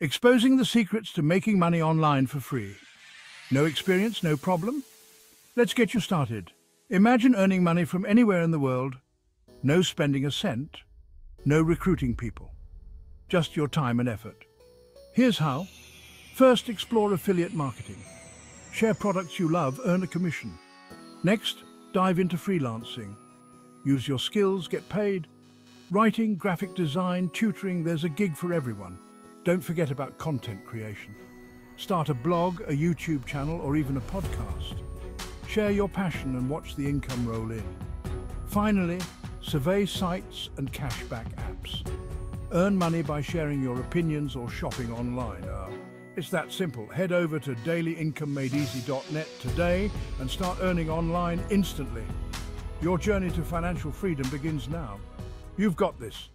Exposing the secrets to making money online for free. No experience, no problem? Let's get you started. Imagine earning money from anywhere in the world, no spending a cent, no recruiting people, just your time and effort. Here's how. First, explore affiliate marketing. Share products you love, earn a commission. Next, dive into freelancing. Use your skills, get paid. Writing, graphic design, tutoring, there's a gig for everyone. Don't forget about content creation. Start a blog, a YouTube channel, or even a podcast. Share your passion and watch the income roll in. Finally, survey sites and cashback apps. Earn money by sharing your opinions or shopping online. Uh, it's that simple. Head over to dailyincomemadeeasy.net today and start earning online instantly. Your journey to financial freedom begins now. You've got this.